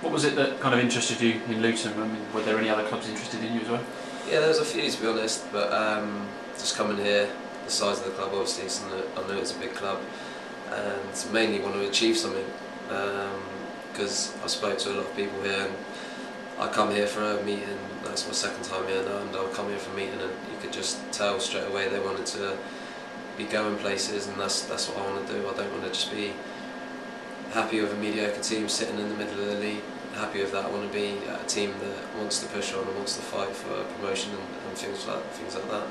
What was it that kind of interested you in Luton? I mean, were there any other clubs interested in you as well? Yeah, there was a few to be honest, but um, just coming here, the size of the club obviously, I know it's a big club, and mainly want to achieve something. Because um, I spoke to a lot of people here, and I come here for a meeting. That's my second time here now, and I'll come here for a meeting, and you could just tell straight away they wanted to be going places, and that's that's what I want to do. I don't want to just be happy with a mediocre team sitting in the middle of the league. Happy with that. I want to be a team that wants to push on and wants to fight for promotion and, and things like things like that.